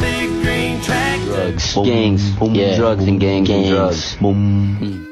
big green track. Drugs. Gangs. Boom, Yeah. Drugs and gangs, gangs. and drugs. Boom. Mm.